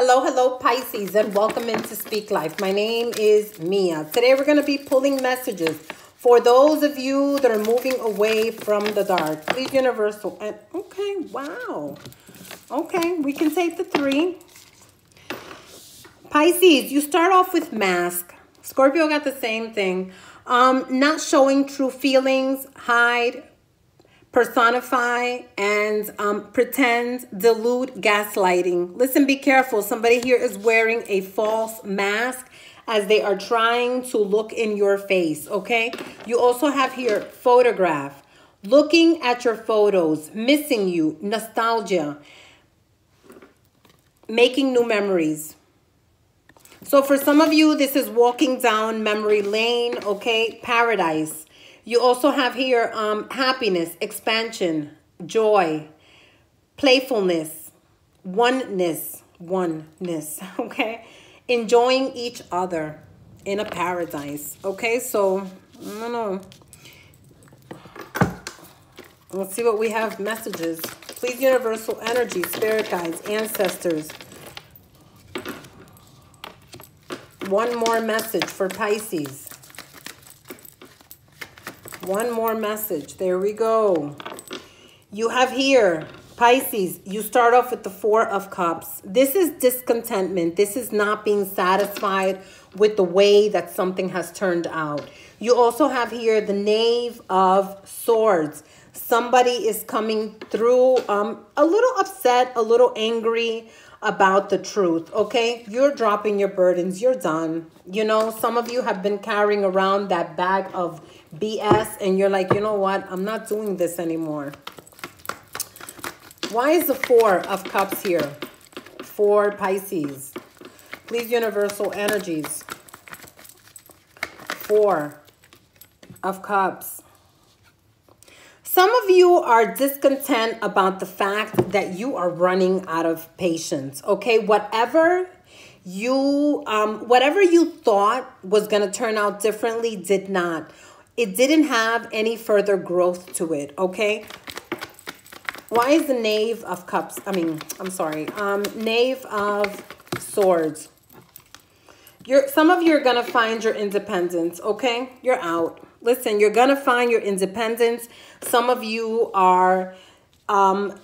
Hello, hello, Pisces, and welcome into Speak Life. My name is Mia. Today we're going to be pulling messages for those of you that are moving away from the dark. Please, Universal. And okay, wow. Okay, we can take the three. Pisces, you start off with mask. Scorpio got the same thing. Um, not showing true feelings, hide, personify and um, pretend, delude, gaslighting. Listen, be careful. Somebody here is wearing a false mask as they are trying to look in your face, okay? You also have here photograph, looking at your photos, missing you, nostalgia, making new memories. So for some of you, this is walking down memory lane, okay? Paradise. You also have here um, happiness, expansion, joy, playfulness, oneness, oneness, okay? Enjoying each other in a paradise, okay? So, I don't know. Let's see what we have. Messages. Please, universal energy, spirit guides, ancestors. One more message for Pisces. One more message. There we go. You have here, Pisces, you start off with the Four of Cups. This is discontentment. This is not being satisfied with the way that something has turned out. You also have here the Knave of Swords. Somebody is coming through um, a little upset, a little angry, about the truth, okay? You're dropping your burdens. You're done. You know, some of you have been carrying around that bag of BS and you're like, you know what? I'm not doing this anymore. Why is the Four of Cups here? For Pisces. Please, Universal Energies. Four of Cups. Some of you are discontent about the fact that you are running out of patience. Okay, whatever you um whatever you thought was going to turn out differently did not. It didn't have any further growth to it, okay? Why is the Knave of Cups, I mean, I'm sorry, um Knave of Swords. You're some of you are going to find your independence, okay? You're out. Listen, you're going to find your independence. Some of you are um,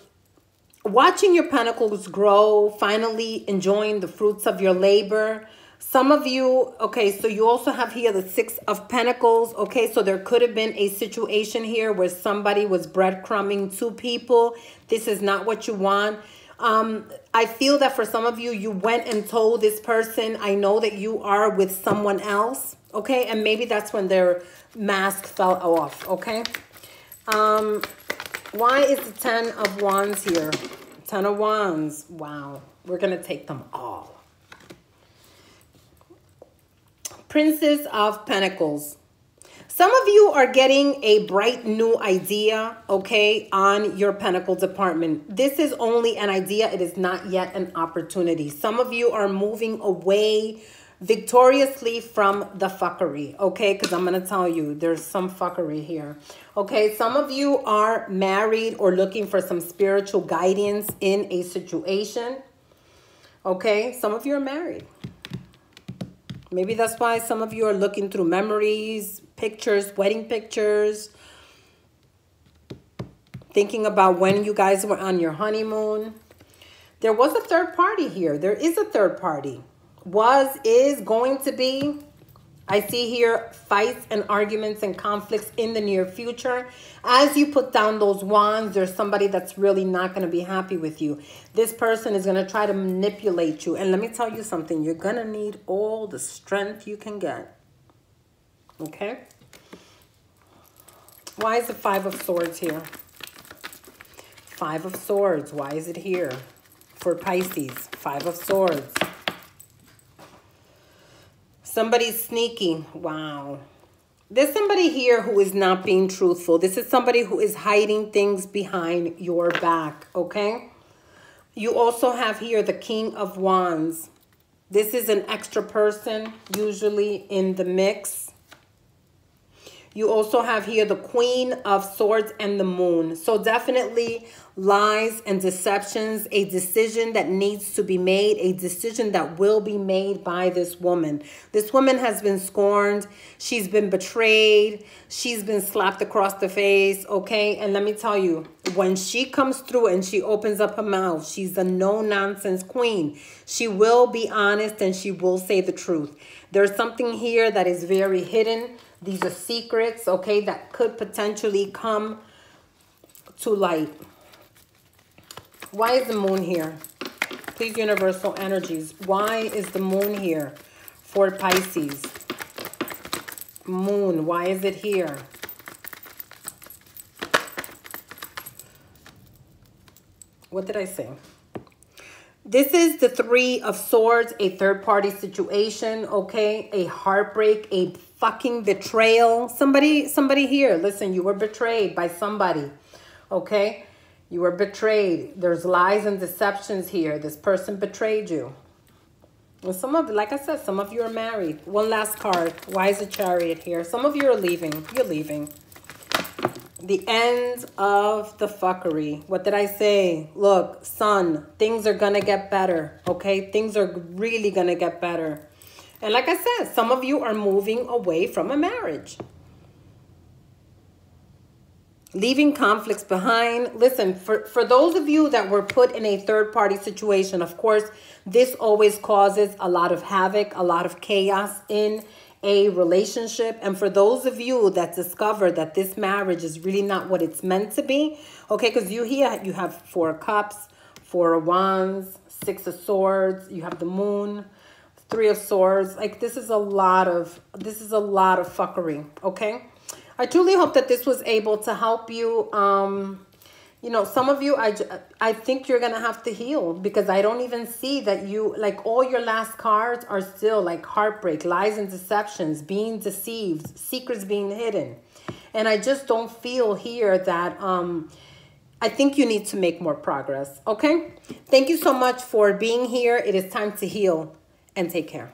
watching your pentacles grow, finally enjoying the fruits of your labor. Some of you, okay, so you also have here the Six of Pentacles, okay? So there could have been a situation here where somebody was breadcrumbing two people. This is not what you want. Um, I feel that for some of you, you went and told this person, I know that you are with someone else, okay? And maybe that's when their mask fell off, okay? Um, why is the Ten of Wands here? Ten of Wands. Wow. We're going to take them all. Princess of Pentacles. Some of you are getting a bright new idea, okay, on your Pentacle department. This is only an idea. It is not yet an opportunity. Some of you are moving away victoriously from the fuckery, okay? Because I'm going to tell you, there's some fuckery here. Okay, some of you are married or looking for some spiritual guidance in a situation. Okay, some of you are married. Maybe that's why some of you are looking through memories, pictures, wedding pictures, thinking about when you guys were on your honeymoon. There was a third party here. There is a third party was, is, going to be. I see here fights and arguments and conflicts in the near future. As you put down those wands, there's somebody that's really not going to be happy with you. This person is going to try to manipulate you. And let me tell you something. You're going to need all the strength you can get. Okay? Why is the Five of Swords here? Five of Swords. Why is it here? For Pisces. Five of Swords. Somebody's sneaking. Wow. There's somebody here who is not being truthful. This is somebody who is hiding things behind your back, okay? You also have here the King of Wands. This is an extra person, usually in the mix. You also have here the Queen of Swords and the Moon. So definitely lies and deceptions, a decision that needs to be made, a decision that will be made by this woman. This woman has been scorned. She's been betrayed. She's been slapped across the face, okay? And let me tell you, when she comes through and she opens up her mouth, she's a no-nonsense queen. She will be honest and she will say the truth. There's something here that is very hidden these are secrets, okay, that could potentially come to light. Why is the moon here? Please, universal energies. Why is the moon here for Pisces? Moon, why is it here? What did I say? This is the three of swords, a third party situation, okay? A heartbreak, a fucking betrayal. Somebody, somebody here, listen, you were betrayed by somebody, okay? You were betrayed. There's lies and deceptions here. This person betrayed you. And some of, like I said, some of you are married. One last card. Why is a chariot here? Some of you are leaving. You're leaving. The end of the fuckery. What did I say? Look, son, things are to get better, okay? Things are really to get better. And like I said, some of you are moving away from a marriage. Leaving conflicts behind. Listen, for, for those of you that were put in a third party situation, of course, this always causes a lot of havoc, a lot of chaos in a relationship. And for those of you that discover that this marriage is really not what it's meant to be, okay, because you here, you have four cups, four of wands, six of swords, you have the moon, Three of Swords. Like this is a lot of, this is a lot of fuckery, okay? I truly hope that this was able to help you. Um, you know, some of you, I, I think you're to have to heal because I don't even see that you, like all your last cards are still like heartbreak, lies and deceptions, being deceived, secrets being hidden. And I just don't feel here that, um, I think you need to make more progress. Okay. Thank you so much for being here. It is time to heal and take care.